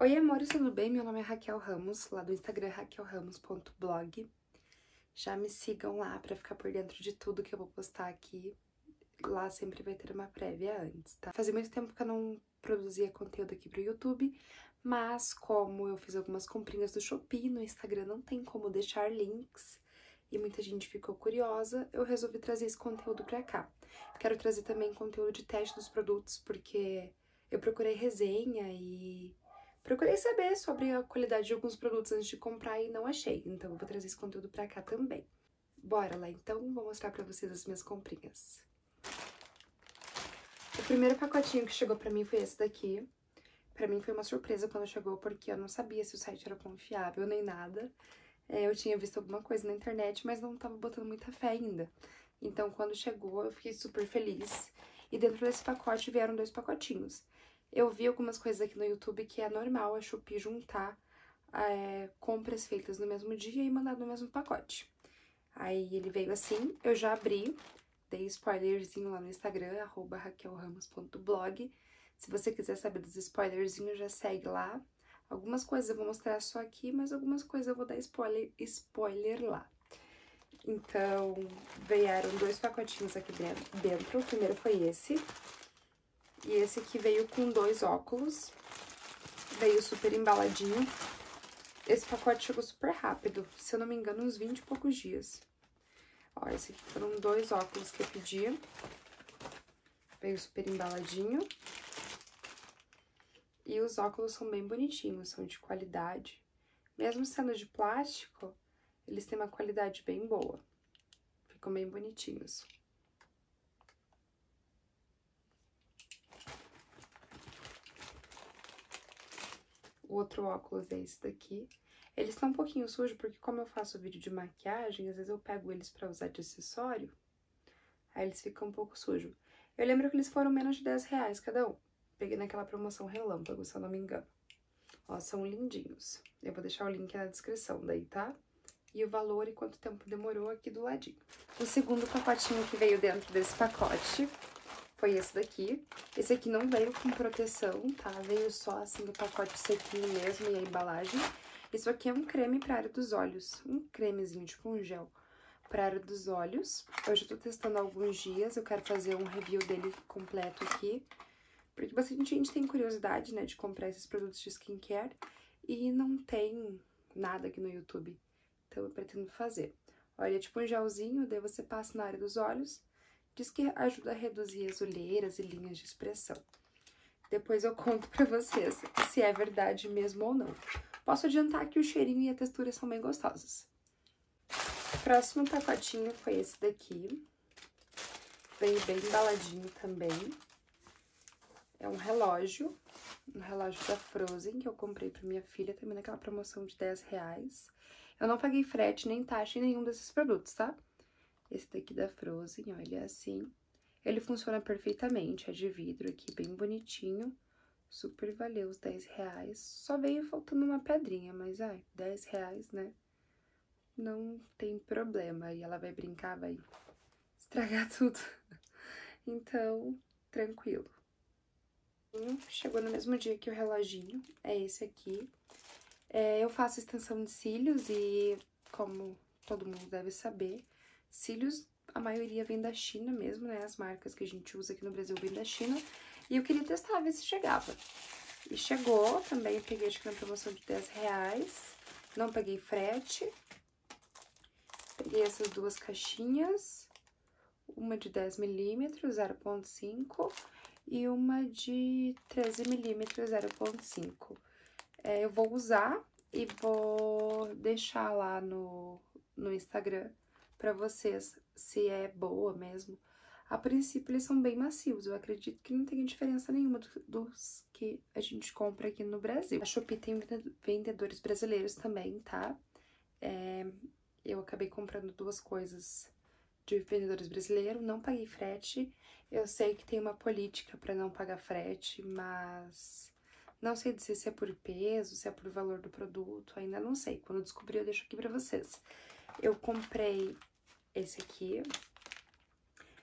Oi, amores, tudo bem? Meu nome é Raquel Ramos, lá do Instagram raquelramos.blog. Já me sigam lá pra ficar por dentro de tudo que eu vou postar aqui. Lá sempre vai ter uma prévia antes, tá? Fazia muito tempo que eu não produzia conteúdo aqui pro YouTube, mas como eu fiz algumas comprinhas do Shopee, no Instagram não tem como deixar links, e muita gente ficou curiosa, eu resolvi trazer esse conteúdo pra cá. Quero trazer também conteúdo de teste dos produtos, porque eu procurei resenha e procurei saber sobre a qualidade de alguns produtos antes de comprar e não achei, então eu vou trazer esse conteúdo pra cá também. Bora lá então, vou mostrar pra vocês as minhas comprinhas. O primeiro pacotinho que chegou pra mim foi esse daqui. Pra mim foi uma surpresa quando chegou, porque eu não sabia se o site era confiável nem nada. É, eu tinha visto alguma coisa na internet, mas não tava botando muita fé ainda. Então, quando chegou, eu fiquei super feliz. E dentro desse pacote vieram dois pacotinhos. Eu vi algumas coisas aqui no YouTube que é normal a Shopee juntar é, compras feitas no mesmo dia e mandar no mesmo pacote. Aí ele veio assim, eu já abri, dei spoilerzinho lá no Instagram, arroba raquelramos.blog. Se você quiser saber dos spoilerzinhos, já segue lá. Algumas coisas eu vou mostrar só aqui, mas algumas coisas eu vou dar spoiler, spoiler lá. Então, vieram dois pacotinhos aqui dentro. O primeiro foi esse. E esse aqui veio com dois óculos. Veio super embaladinho. Esse pacote chegou super rápido, se eu não me engano, uns 20 e poucos dias. Ó, esse aqui foram dois óculos que eu pedi. Veio super embaladinho. E os óculos são bem bonitinhos, são de qualidade. Mesmo sendo de plástico, eles têm uma qualidade bem boa. Ficam bem bonitinhos. O outro óculos é esse daqui. Eles estão um pouquinho sujos, porque como eu faço vídeo de maquiagem, às vezes eu pego eles pra usar de acessório, aí eles ficam um pouco sujos. Eu lembro que eles foram menos de 10 reais cada um. Peguei naquela promoção relâmpago, se eu não me engano. Ó, são lindinhos. Eu vou deixar o link na descrição daí, tá? E o valor e quanto tempo demorou aqui do ladinho. O segundo pacotinho que veio dentro desse pacote foi esse daqui. Esse aqui não veio com proteção, tá? Veio só assim o pacote sequinho mesmo e a embalagem. Isso aqui é um creme para área dos olhos, um cremezinho, tipo um gel para área dos olhos. Eu tô testando há alguns dias, eu quero fazer um review dele completo aqui. Porque bastante gente tem curiosidade, né, de comprar esses produtos de skincare e não tem nada aqui no YouTube. Então eu pretendo fazer. Olha, é tipo um gelzinho, daí você passa na área dos olhos. Diz que ajuda a reduzir as olheiras e linhas de expressão. Depois eu conto pra vocês se é verdade mesmo ou não. Posso adiantar que o cheirinho e a textura são bem gostosos. O próximo pacotinho foi esse daqui. Veio bem embaladinho também. É um relógio, um relógio da Frozen, que eu comprei pra minha filha, também naquela promoção de 10 reais. Eu não paguei frete nem taxa em nenhum desses produtos, tá? Esse daqui da Frozen, ó, ele é assim. Ele funciona perfeitamente, é de vidro aqui, bem bonitinho. Super valeu os 10 reais. Só veio faltando uma pedrinha, mas, ai, 10 reais, né? Não tem problema. E ela vai brincar, vai estragar tudo. Então, tranquilo. Chegou no mesmo dia que o reloginho, é esse aqui. É, eu faço extensão de cílios e, como todo mundo deve saber, cílios, a maioria vem da China mesmo, né? As marcas que a gente usa aqui no Brasil vêm da China. E eu queria testar, ver se chegava. E chegou, também peguei acho que na promoção de 10 reais. Não peguei frete. Peguei essas duas caixinhas. Uma de 10 milímetros, 0.5 e uma de 13 milímetros 0.5. É, eu vou usar e vou deixar lá no, no Instagram para vocês se é boa mesmo. A princípio, eles são bem macios, eu acredito que não tem diferença nenhuma dos que a gente compra aqui no Brasil. A Shopee tem vendedores brasileiros também, tá? É, eu acabei comprando duas coisas de vendedores brasileiros, não paguei frete. Eu sei que tem uma política para não pagar frete, mas não sei dizer se é por peso, se é por valor do produto, ainda não sei. Quando descobrir, eu deixo aqui para vocês. Eu comprei esse aqui.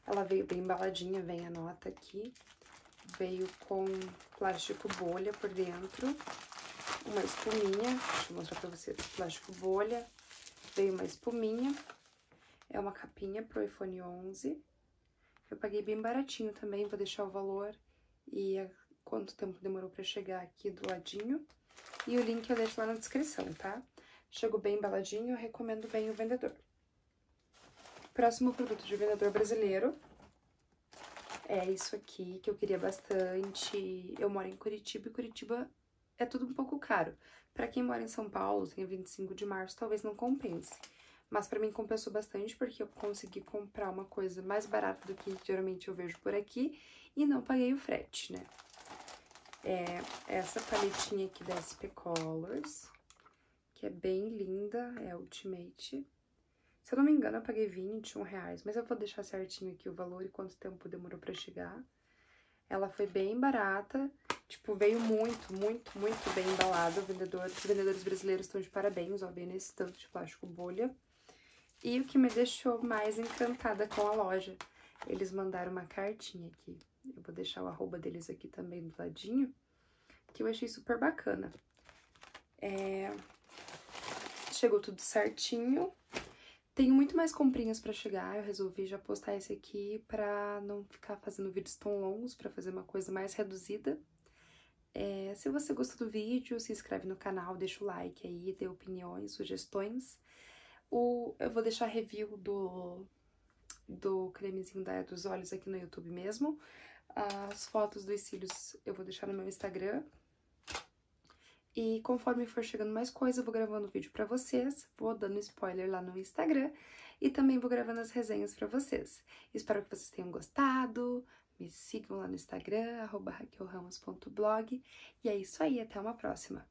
Ela veio bem embaladinha, vem a nota aqui. Veio com plástico bolha por dentro. uma espuminha, deixa eu mostrar pra vocês, plástico bolha, veio uma espuminha, é uma capinha pro iPhone 11, eu paguei bem baratinho também, vou deixar o valor e quanto tempo demorou pra chegar aqui do ladinho, e o link eu deixo lá na descrição, tá? Chegou bem embaladinho, recomendo bem o vendedor. Próximo produto de vendedor brasileiro é isso aqui, que eu queria bastante. Eu moro em Curitiba e Curitiba é tudo um pouco caro. Para quem mora em São Paulo, tem 25 de março, talvez não compense. Mas para mim compensou bastante porque eu consegui comprar uma coisa mais barata do que geralmente eu vejo por aqui e não paguei o frete, né? É essa paletinha aqui da SP Colors, que é bem linda, é Ultimate. Se eu não me engano, eu paguei 21 reais, mas eu vou deixar certinho aqui o valor e quanto tempo demorou pra chegar. Ela foi bem barata, tipo, veio muito, muito, muito bem embalado. O vendedor, os vendedores brasileiros estão de parabéns, ó, bem nesse tanto de plástico bolha. E o que me deixou mais encantada com a loja, eles mandaram uma cartinha aqui. Eu vou deixar o arroba deles aqui também do ladinho, que eu achei super bacana. É... Chegou tudo certinho, tenho muito mais comprinhas para chegar, eu resolvi já postar esse aqui para não ficar fazendo vídeos tão longos, para fazer uma coisa mais reduzida. É, se você gostou do vídeo, se inscreve no canal, deixa o like aí, dê opiniões, sugestões. O, eu vou deixar review do, do cremezinho da, dos olhos aqui no YouTube mesmo. As fotos dos cílios eu vou deixar no meu Instagram, e conforme for chegando mais coisa, eu vou gravando vídeo pra vocês, vou dando spoiler lá no Instagram e também vou gravando as resenhas pra vocês. Espero que vocês tenham gostado, me sigam lá no Instagram, raquelramos.blog. E é isso aí, até uma próxima!